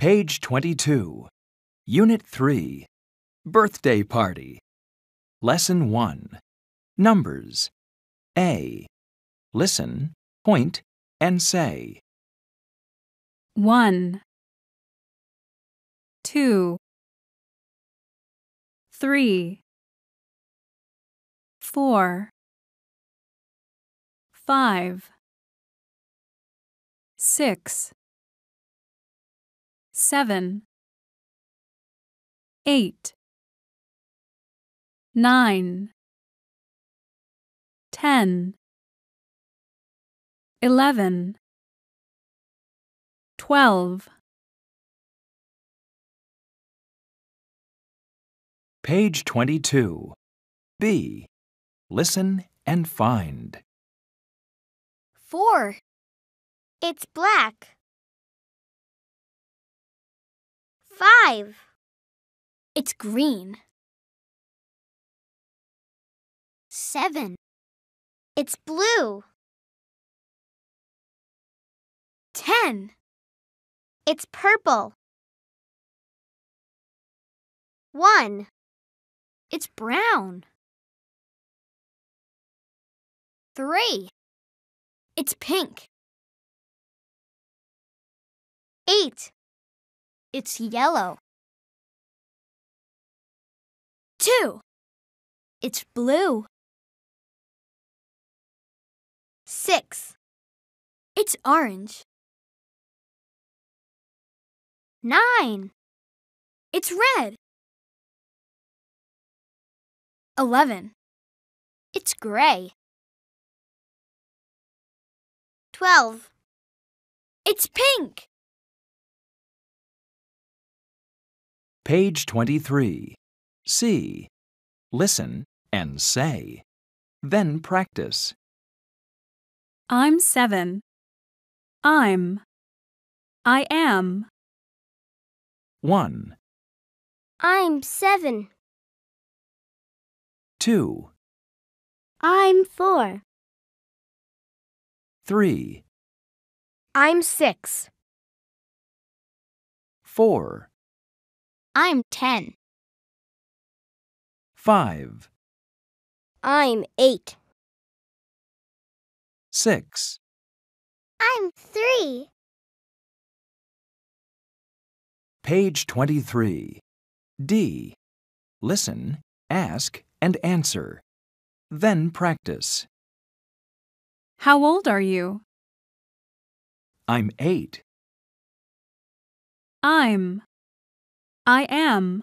Page 22. Unit 3. Birthday Party. Lesson 1. Numbers. A. Listen, point, and say. One, two, three, four, five, six, seven, eight, nine, ten, eleven, twelve. Page 22. B. Listen and find. Four. It's black. Five. It's green. Seven. It's blue. Ten. It's purple. One. It's brown. Three. It's pink. Eight. It's yellow. Two. It's blue. Six. It's orange. Nine. It's red. Eleven. It's gray. Twelve. It's pink. Page 23. C. Listen and say. Then practice. I'm seven. I'm. I am. 1, I'm seven. 2, I'm four. 3, I'm six. 4, I'm ten. 5, I'm eight. 6, I'm three. Page 23. D. Listen, ask, and answer. Then practice. How old are you? I'm 8. I'm. I am.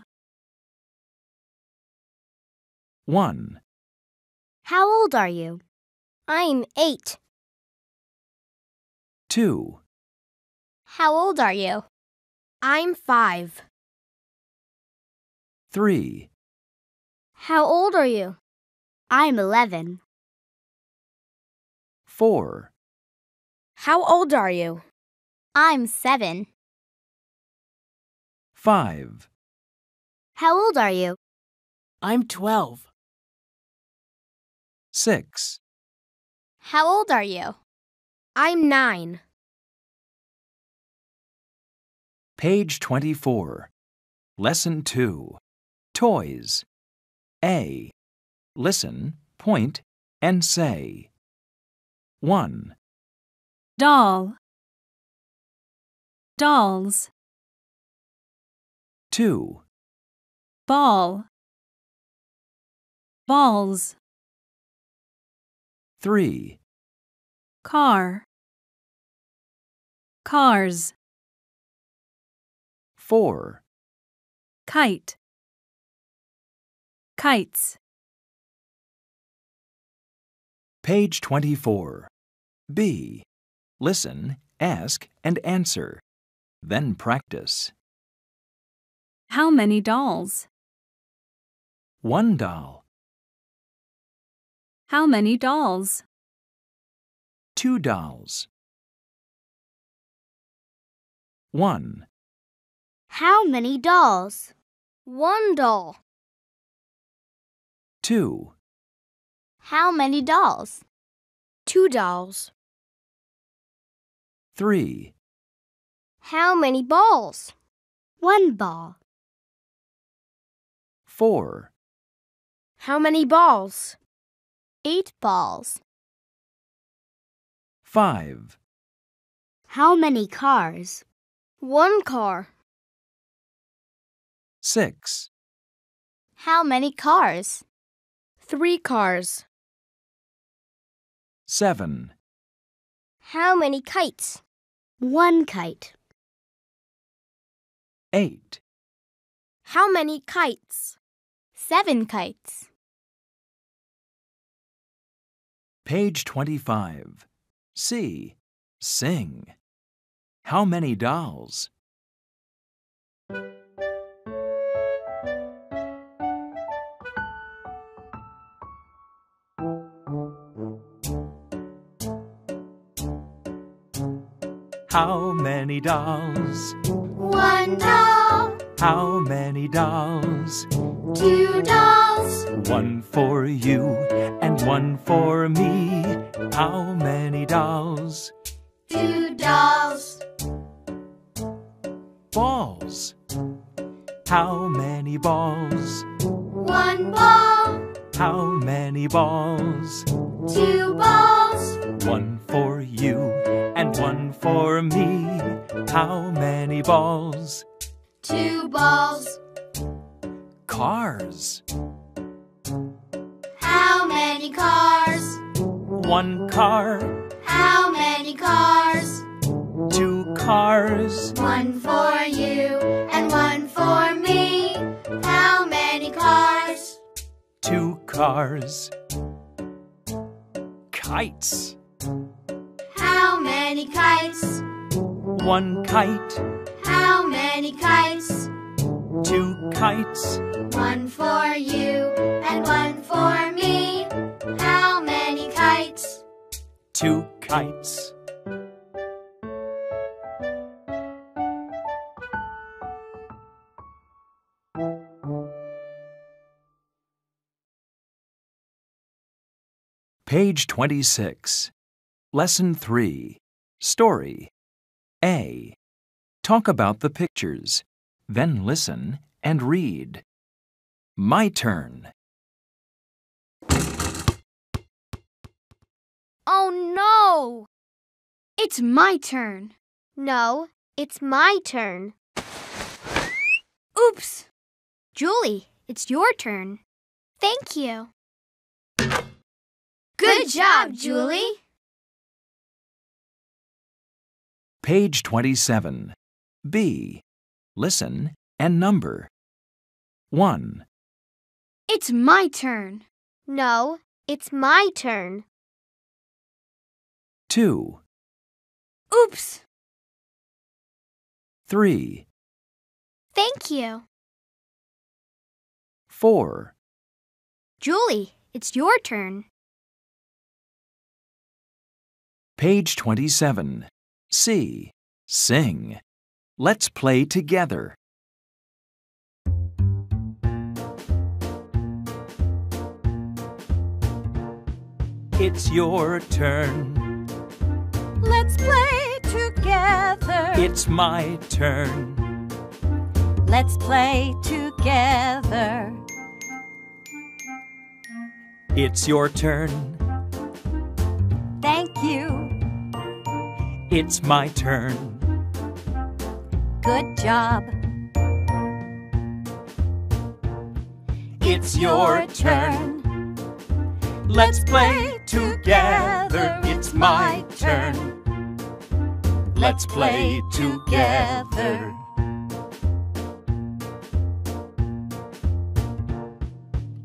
1, How old are you? I'm eight. 2, How old are you? I'm five. 3, How old are you? I'm eleven. 4, How old are you? I'm seven. 5, How old are you? I'm 12. 6, How old are you? I'm nine. Page 24. Lesson 2. Toys. A. Listen, point, and say. 1, Doll. Dolls. 2, Ball. Balls. 3, Car. Cars. 4, Kite. Kites. Page 24. B. Listen, ask, and answer. Then practice. How many dolls? One doll, How many dolls? two dolls. 1, How many dolls? One doll. 2, How many dolls? Two dolls. 3, How many balls? One ball. 4, How many balls? Eight balls. 5, How many cars? One car. 6, How many cars? Three cars. 7, How many kites? One kite. 8, How many kites? Seven kites. Page 25. C. Sing. How many dolls? How many dolls? One doll, How many dolls? Two dolls, One for you and one for me. How many dolls? two dolls, Balls. How many balls? one ball, How many balls? two balls, One for you and one for me. How many balls? two balls. Cars. How many cars? One car, How many cars? two cars. One for you and one for me. How many cars? Two cars. Kites. How many kites? One kite, How many kites? Two kites. One for you and one for me. How many kites? Two kites. Page 26. Lesson 3. Story. A. Talk about the pictures. Then listen and read. My turn. Oh no! It's my turn. No, it's my turn. Oops! Julie, it's your turn. Thank you. Good job, Julie. Page 27. B. Listen and number. 1, It's my turn. No, it's my turn. 2, Oops! 3, Thank you. 4, Julie, it's your turn. Page 27. C. Sing. Let's play together. It's your turn. Let's play together. It's my turn. Let's play together. It's your turn. Thank you. It's my turn. Good job. It's your turn. Let's play together. It's my turn. Let's play together.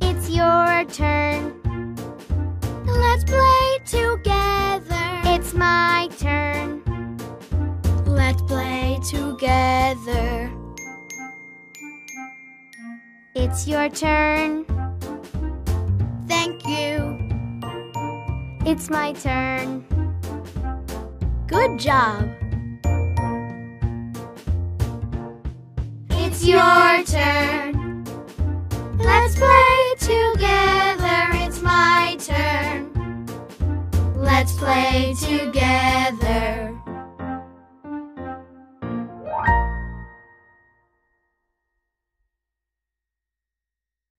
It's your turn. Let's play together. It's my turn. Let's play together. It's your turn. Thank you. It's my turn. Good job. It's your turn. Let's play together. It's my turn. Let's play together.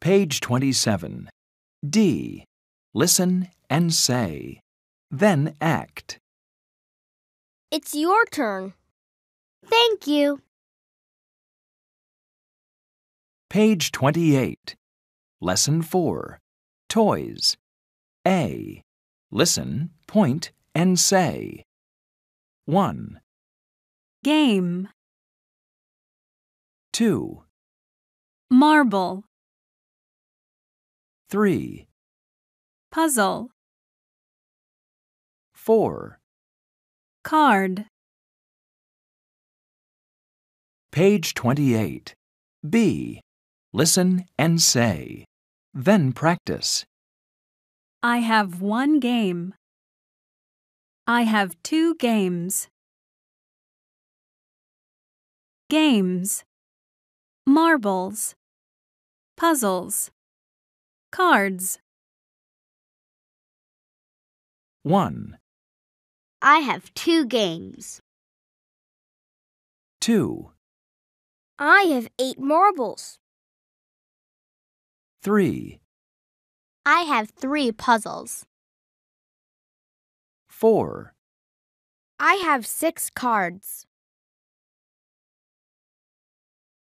Page 27. D. Listen and say. Then act. It's your turn. Thank you. Page 28. Lesson 4. Toys. A. Listen, point, and say. 1, Game. 2, Marble. 3, Puzzle. 4. Card. Page 28. B. Listen and say. Then practice. I have one game. I have two games. Games. Marbles. Puzzles. Cards. 1, I have two games. 2, I have eight marbles. 3, I have three puzzles. 4, I have six cards.